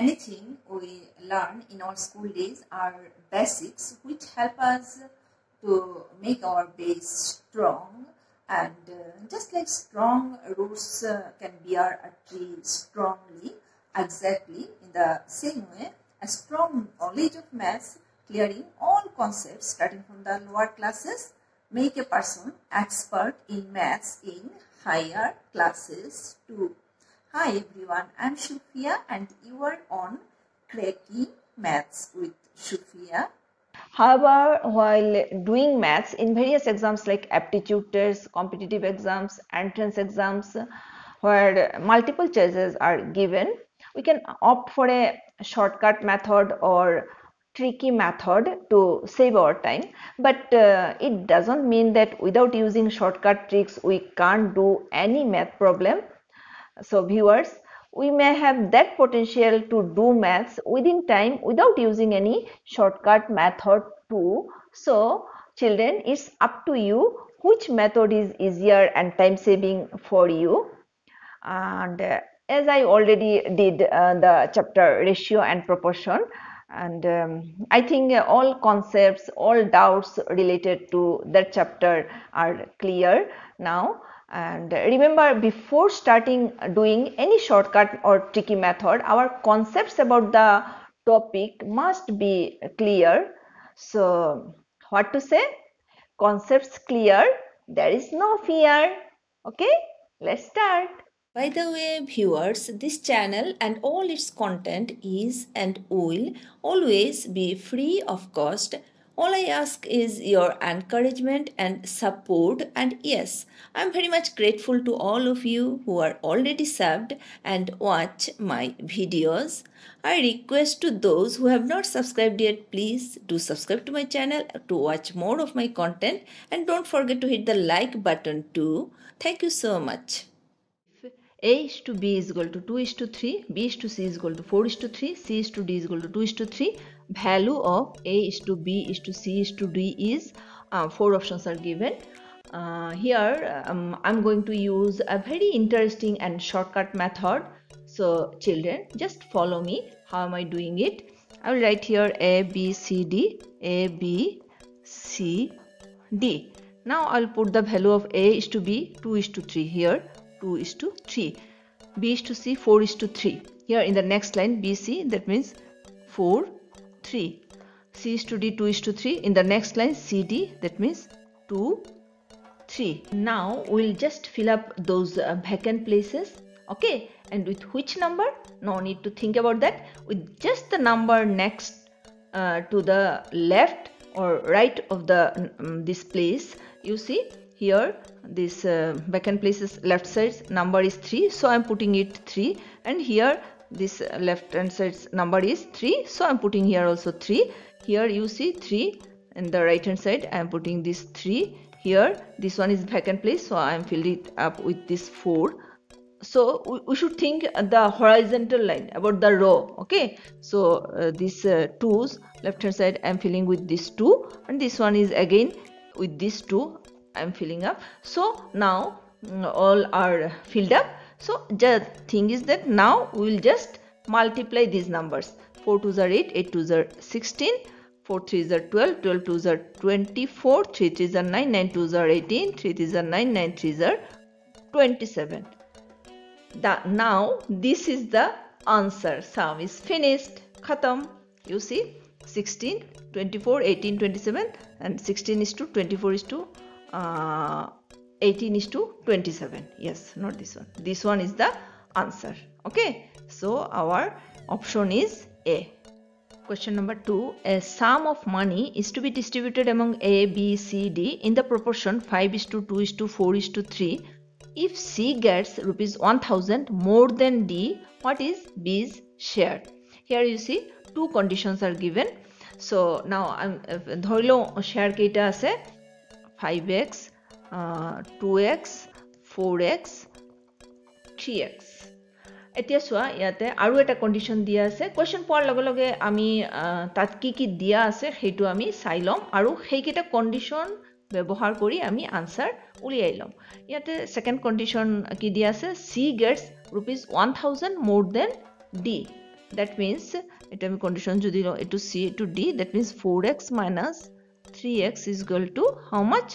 anything we learn in our school days are basics which help us to make our base strong. And uh, just like strong roots uh, can bear a tree strongly exactly in the same way a strong knowledge of maths clearing all concepts starting from the lower classes make a person expert in maths in higher classes too Hi everyone, I'm Sufia and you are on Cracking Maths with Sufia. However, while doing maths in various exams like aptitude tests, competitive exams, entrance exams, where multiple choices are given, we can opt for a shortcut method or tricky method to save our time. But uh, it doesn't mean that without using shortcut tricks we can't do any math problem so viewers, we may have that potential to do maths within time without using any shortcut method too. So children, it's up to you which method is easier and time saving for you. And uh, as I already did uh, the chapter ratio and proportion, and um, I think all concepts, all doubts related to that chapter are clear now and remember before starting doing any shortcut or tricky method our concepts about the topic must be clear. So what to say? Concepts clear. There is no fear. Okay? Let's start. By the way, viewers, this channel and all its content is and will always be free of cost all I ask is your encouragement and support. And yes, I'm very much grateful to all of you who are already subbed and watch my videos. I request to those who have not subscribed yet, please do subscribe to my channel to watch more of my content and don't forget to hit the like button too. Thank you so much. A is to B is equal to 2 is to 3, B is to C is equal to 4 is to 3, C is to D is equal to 2 is to 3, value of A is to B is to C is to D is uh, four options are given. Uh, here um, I'm going to use a very interesting and shortcut method. So children just follow me. How am I doing it? I will write here A, B, C, D, A, B, C, D. Now I'll put the value of A is to B 2 is to 3 here 2 is to 3 B is to C 4 is to 3 here in the next line BC that means 4 3 C is to D 2 is to 3 in the next line CD that means 2 3 now we'll just fill up those uh, vacant places okay? And with which number? No need to think about that. With just the number next uh, to the left or right of the um, this place you see here this uh, vacant places left side number is 3 so i'm putting it 3 and here this left hand side number is 3 so i'm putting here also 3 here you see 3 and the right hand side i am putting this 3 here this one is vacant place. So i am filled it up with this 4 so we, we should think the horizontal line about the row okay? So uh, this uh, twos left hand side i'm filling with this 2 and this one is again with this 2 i'm filling up. So now mm, all are filled up so the thing is that now we will just multiply these numbers. 4 2s are 8 8 2s are 16 4 3s are 12 12 2s are 24 3 3s are 9 9 2s are 18 3 3s are 9 9 3s are 27 the, now this is the answer. Sum is finished. Khatam. You see 16 24 18 27 and 16 is to 24 is to uh, 18 is to 27 yes not this one this one is the answer okay so our option is a question number 2 a sum of money is to be distributed among a b c d in the proportion 5 is to 2 is to 4 is to 3 if c gets rupees 1000 more than d what is b's share here you see two conditions are given so now i'm ধৰি লওঁ share কেইটা আছে 5x Two x four x three x এতিয়া চোৱা ইয়াতে আৰু এটা condition দিয়া আছে। কুৱেশ্যন পোৱাৰ লগে লগে আমি তাত কি কি দিয়া আছে সেইটো আমি চাই ল'ম আৰু সেইকেইটা কণ্ডিশ্যন ব্যৱহাৰ কৰি আমি আনচাৰ উলিয়াই ল'ম। ইয়াতে ছেকেণ্ড কণ্ডিশ্যন কি দিয়া আছে? She gets rupees one thousand more then D that means এটা আমি কন্ডিশন যদি একটু C to D that means 4x minus 3x is equal to how much?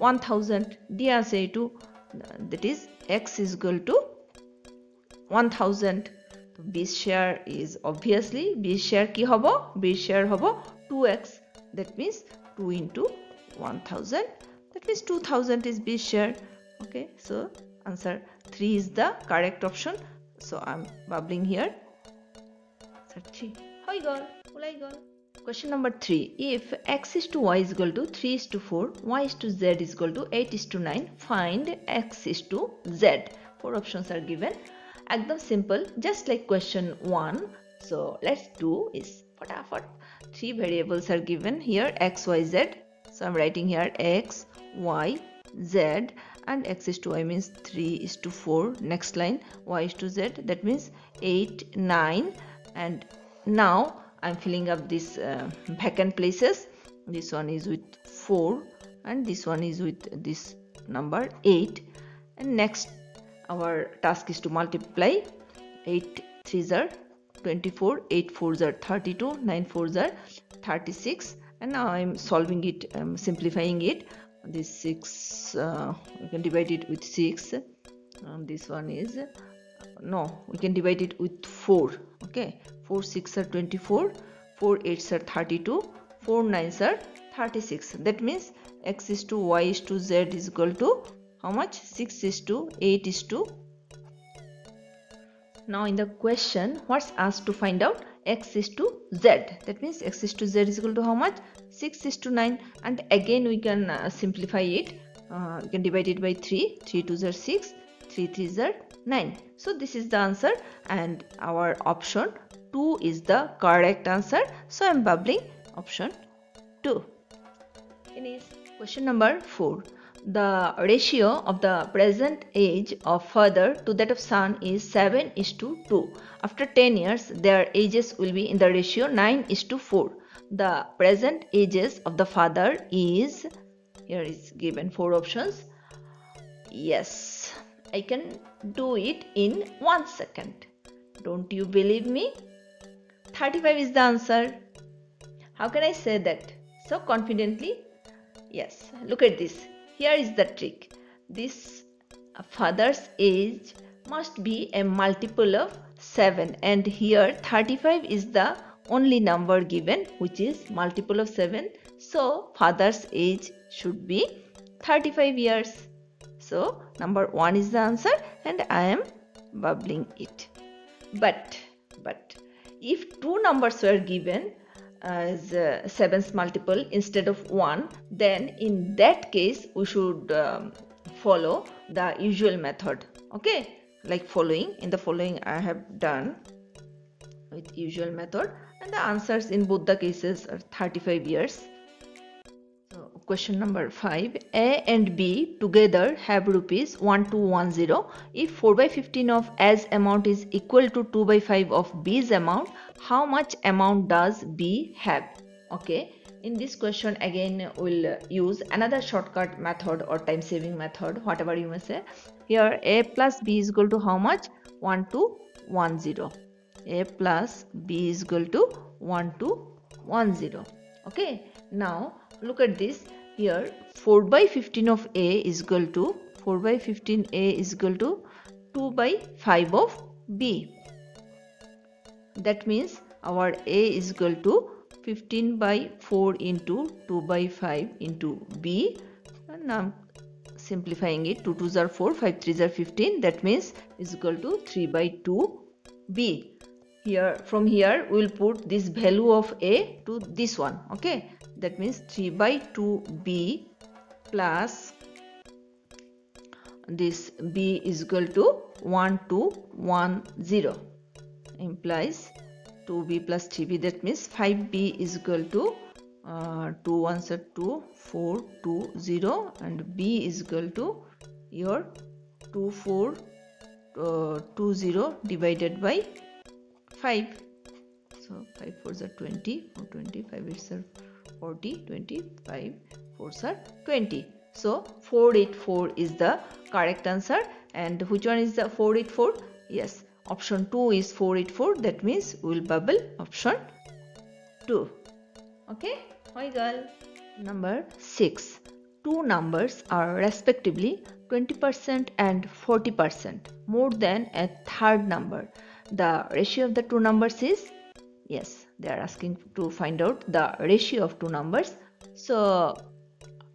1000 ণ্ড দিয়াউজেণ্ড B's share is only B's share কি হ'ব বিচ শ্বেয়াৰ হ'ব two x that mean two in two one thousand mean two thousand is B's share answer three is the correct option so' I am babbling here three goal question number 3 if x is to y is equal to 3 is to 4 y is to z is equal to 8 is to 9 find x is to z. Four options are given. Ekdam simple just like question 1 so let's do is fatafat three variables are given here x y z. So i'm writing here x y z and x is to y means 3 is to 4 next line y is to z. That means 8 9 and now i'm filling up these uh, vacant places. This one is with 4 and this one is with this number 8 and next our task is to multiply 8 3s are 24 8 4s are 32 9 4s are 36 and now i'm solving it i'm simplifying it. This 6 uh, we can divide it with 6 and this one is no we can divide it with 4 okay? 4 6 are 24 4 8 are 32 4 9 are 36 that means x is to y is to z is equal to how much? 6 is to 8 is to now in the question what's asked to find out? X is to z. That means x is to z is equal to how much? 6 is to 9 and again we can uh, simplify it. Uh, we can divide it by 3 3 2 are 6 3 3 are 9 so this is the answer and our option 2 is the correct answer so i'm bubbling option 2 finish question number 4 the ratio of the present age of father to that of son is 7 is to 2. After 10 years, their ages will be in the ratio 9 is to 4. The present ages of the father is, here is given 4 options. Yes, I can do it in 1 second. Don't you believe me? 35 is the answer. How can I say that so confidently? Yes, look at this here is the trick. This uh, father's age must be a multiple of 7 and here 35 is the only number given which is multiple of 7. So father's age should be 35 years. So number 1 is the answer and I am bubbling it. But but if two numbers were given as uh, seventh multiple instead of 1 then in that case we should um, follow the usual method. Okay? Like following. In the following i have done with usual method and the answers in both the cases are 35 years so question number 5 a and b together have rupees 1210 if 4 by 15 of a's amount is equal to 2 by 5 of b's amount how much amount does b have? Okay. In this question again we'll use another shortcut method or time saving method whatever you may say. Here a plus b is equal to how much? 1 to 1 0 a plus b is equal to 1 to 1 0 okay. Now look at this. Here 4 by 15 of a is equal to 4 by 15 a is equal to 2 by 5 of b. That means our a is equal to 15 by 4 into 2 by 5 into b. And now simplifying it. 2 2s are 4 5 3s are 15 that means is equal to 3 by 2 b. Here from here we'll put this value of a to this one okay that means 3 by 2 b plus this b is equal to 1 to 1 0 implies 2b plus 3b that means 5b is equal to uh, 2 ones are 2 4 2 0 and b is equal to your 2 4 uh, 2 0 divided by 5 so 5 4s are 20 or 25 it's are 40 25 4s are 20 so 484 is the correct answer. And which one is the 484 yes option 2 is 484 that means we will bubble option 2 okay? Hi girl. Number 6 two numbers are respectively 20% and 40% more than a third number. The ratio of the two numbers is yes they are asking to find out the ratio of two numbers. So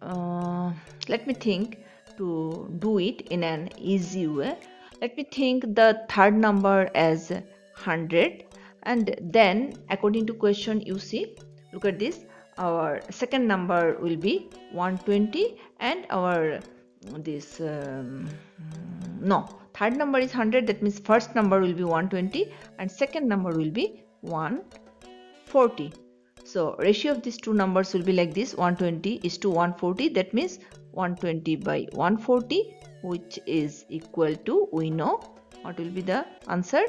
uh, let me think to do it in an easy way. Let me think the third number as 100 and then according to question you see look at this. Our second number will be 120 and our this um, no third number is 100 that means first number will be 120 and second number will be 140 so ratio of these two numbers will be like this. 120 is to 140 that means 120 by 140 which is equal to we know what will be the answer.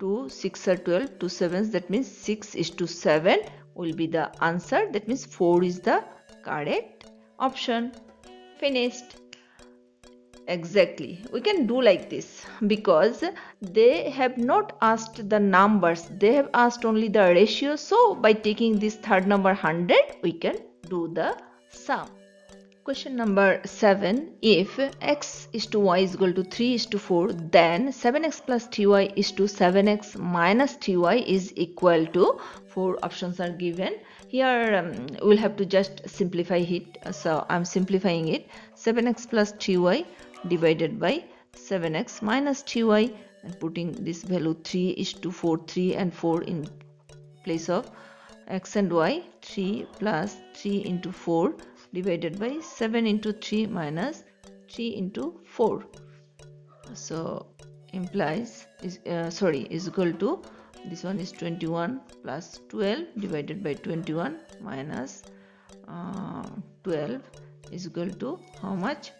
2 6 are 12 2 7s that means 6 is to 7 will be the answer. That means 4 is the correct option. Finished exactly. We can do like this because they have not asked the numbers. They have asked only the ratio. So by taking this third number 100 we can do the sum. Question number 7 if x is to y is equal to 3 is to 4 then 7x plus 3y is to 7x minus 3y is equal to 4 options are given. Here um, we'll have to just simplify it. So i'm simplifying it. 7x plus 3y divided by 7x minus 3y and putting this value 3 is to 4 3 and 4 in place of x and y 3 plus 3 into 4 divided by 7 into 3 minus 3 into 4 so implies is uh, sorry is equal to this one is 21 plus 12 divided by 21 minus, uh, 12 is equal to how much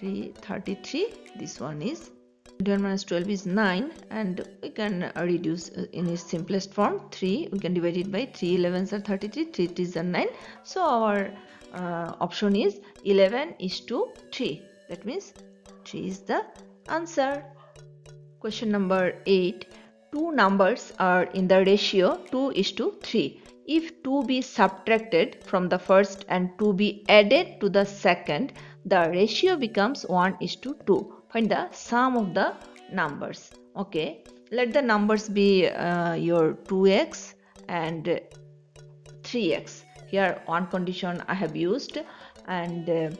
33 this one is 21 minus 12 is 9 and we can reduce uh, in its simplest form 3 we can divide it by 3 11s are 33 3 3s are 9 so our uh, option is 11 is to 3 that means 3 is the answer. Question number 8 two numbers are in the ratio. 2 is to 3 if 2 be subtracted from the first and 2 be added to the second the ratio becomes 1 is to 2 find the sum of the numbers. Okay. Let the numbers be uh, your 2x and 3x here one condition i have used. And uh,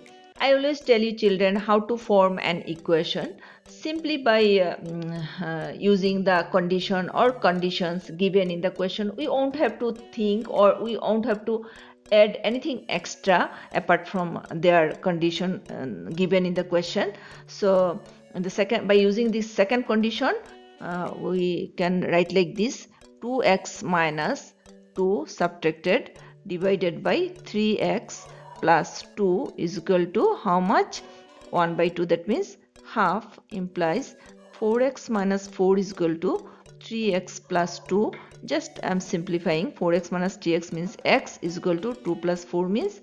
i always tell you children how to form an equation simply by uh, mm, uh, using the condition or conditions given in the question. We won't have to think or we won't have to add anything extra apart from their condition uh, given in the question. So the second by using this second condition uh, we can write like this 2x minus 2 subtracted divided by 3x plus 2 is equal to how much? 1 by 2 that means half implies 4x minus 4 is equal to 3x plus 2 just I am simplifying 4x minus 3x means x is equal to 2 plus 4 means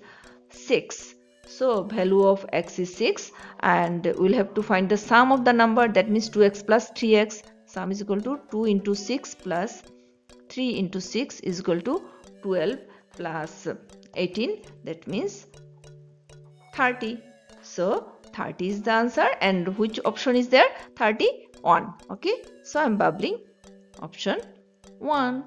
6 so value of x is 6 and we'll have to find the sum of the number. That means 2x plus 3x sum is equal to 2 into 6 plus 3 into 6 is equal to 12 plus 18 that means 30 so 30 is the answer and which option is there? 31 okay? So i'm bubbling option 1